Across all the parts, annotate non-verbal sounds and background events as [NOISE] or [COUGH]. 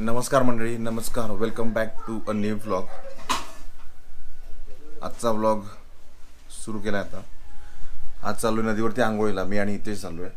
नमस्कार मंडळी नमस्कार. Welcome back to a new vlog आजचा व्लॉग सुरू केला आता. आज चालू आहे नदीवरती आंघोळीला. मी आणि इथेच चालू आहे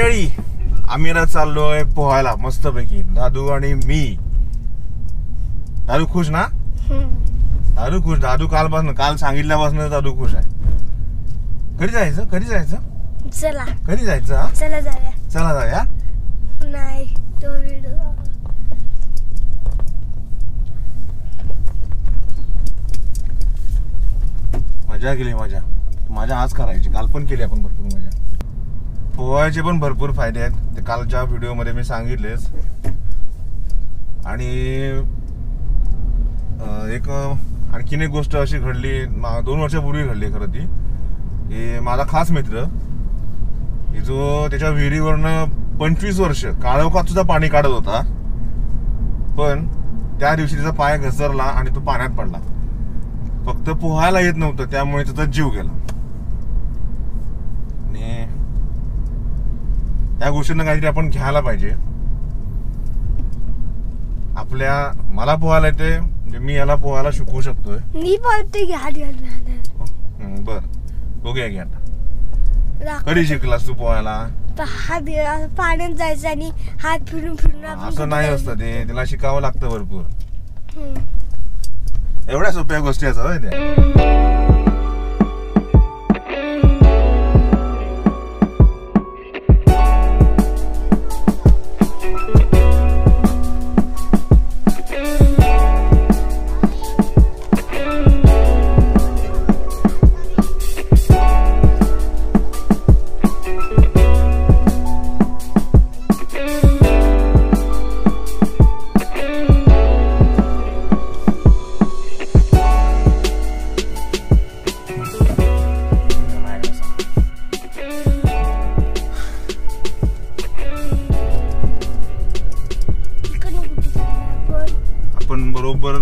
मंडळी आम्ही ना चाललोय पोहायला मस्तपैकी. दादू आणि मी. दादू खुश ना? दादू खुश. दादू कालपासून काल सांगितल्यापासून दादू खुश आहे. कधी जायचं? कधी जायचं? चला. कधी जायचं हा? चला जाऊया. चला जाऊया. नाही तो व्हिडिओ मजा केली मजा. मजा आज करायची. काल पण केली आपण भरपूर मजा. पोहायचे पण भरपूर फायदे आहेत. ते कालच्या व्हिडिओमध्ये मी सांगितलेच. आणि एक आणखीन एक गोष्ट अशी घडली मा- दोन वर्षापूर्वी घडली खरं ती. की माझा खास मित्र की जो त्याच्या विहिरीवरनं पंचवीस वर्ष काळोखात सुद्धा पाणी काढत होता. पण त्या दिवशी त्याचा पाय घसरला आणि तो पाण्यात पडला. फक्त पोहायला येत नव्हतं त्यामुळे त्याचा जीव गेला आणि या गोष्टींना काहीतरी आपण घ्यायला पाहिजे. आपल्या मला पोहायला येते म्हणजे मी याला पोहायला शिकवू शकतोय. मी बोलते की हात घालणार हम्म, बर. बघूया की आता. कधी शिकलास तू पोहायला? पाण्यात जायचं आणि हात फिरून फिरून असं नाही असतं ते. त्याला शिकावं लागतं भरपूर. एवढ्या सोप्या गोष्टी असतात त्या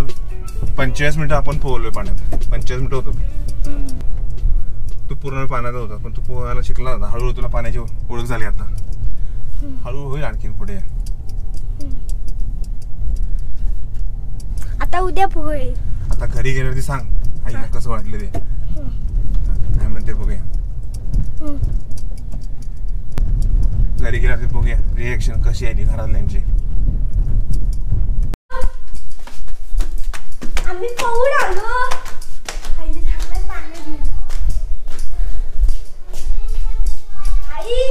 बरोबर पंचेचाळीस मिनिटं आपण पोहलोय पाण्यात. पंचेचाळीस मिनिटं होतो. तू पूर्ण पाण्यात होता पण तू पोहायला शिकला ना हळूहळू तुला पाण्याची ओळख झाली आता. हळूहळू होईल आणखीन पुढे. आता उद्या पोहे. आता घरी गेल्यावरती सांग. आईला कसं वाटलं ते. काय म्हणते बघूया घरी गेल्यावरती बघूया रिएक्शन कशी आहे ती घरातल्यांची? आम्ही पोहून आलो पहिले थांबलं पाण्यात गेलो. आई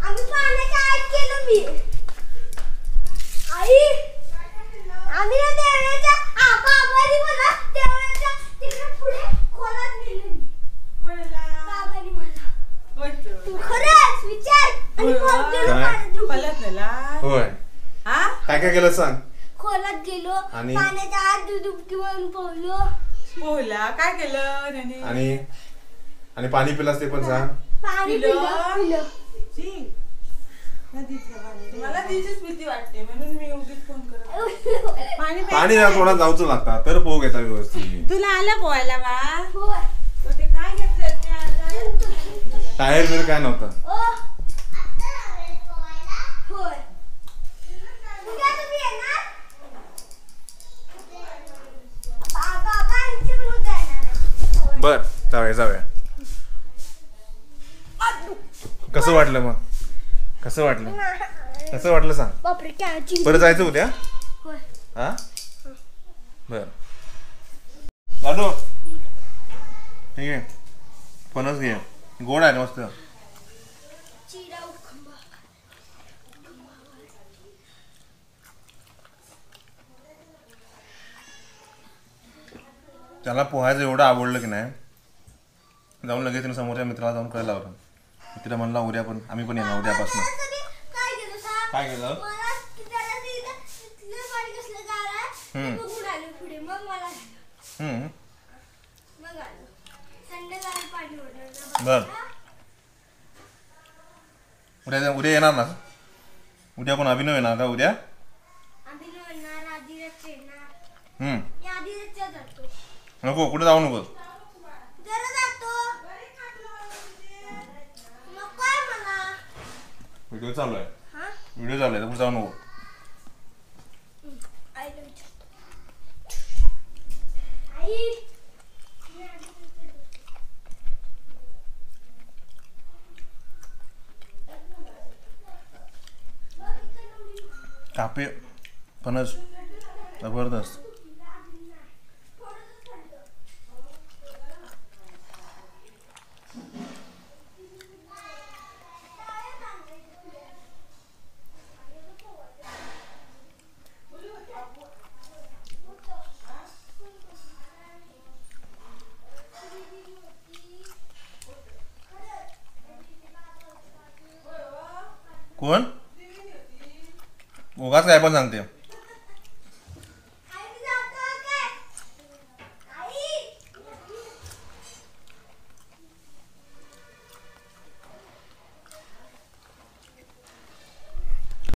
आम्ही पाण्याच्या आत गेलो मी आई आम्ही ना देवळाच्या आ- बाबांनी मला देवळाच्या तिकडे पुढे खोलात नेलं मी बाबांनी मला तू खरंच विचार आणि मग गेलो काय? पाण्यात होय हा काय काय केलं सांग खोलात गेलो आणि? पाण्याच्या आत डुबकी मारून पोहलो पोहला काय केलं त्याने आणि आणि पाणी पिलास ते पण सांग पाणी पिलं? पिलं पिलं शी. मला तिचीच भीती वाटते म्हणून मी उगीच फोन करत [LAUGHS] पाणी ना. थोडा जाऊचं लागतं तर पोह घेता व्यवस्थित तुला आलं पोहायला बा होय. तो ते काय घेतलं ते आता? टायर बिर काय नव्हतं ओ. होय. उद्या तुम्ही येणार? बा- बाबा यांची पण उद्या येणार आहे. बर जाऊया जाऊया. कसं वाटलं मग? कसं वाटलं? कसं वाटलं सांग. परत जायचं उद्या. हा? बर. दादू ठीक आहे. फणस घे. गोड आहे मस्त? त्याला पोहायचं एवढं आवडलं की नाही? जाऊन लगेच तिने समोरच्या मित्राला जाऊन कळलं लावलं तिला म्हणला उद्या पण आम्ही पण येणार उद्यापासून. काय केलं पाणी पाणी बर. उद्या उद्या येणार ना? उद्या कोण? अभिनव येणार का उद्या? नको कुठे जाऊ नको व्हिडिओ चालू आहे हा व्हिडिओ चालू आहे तर जाऊ नको विचारतो. आई मी आधीच येतो. कापे फणस जबरदस्त कोण उगाच काय पण सांगते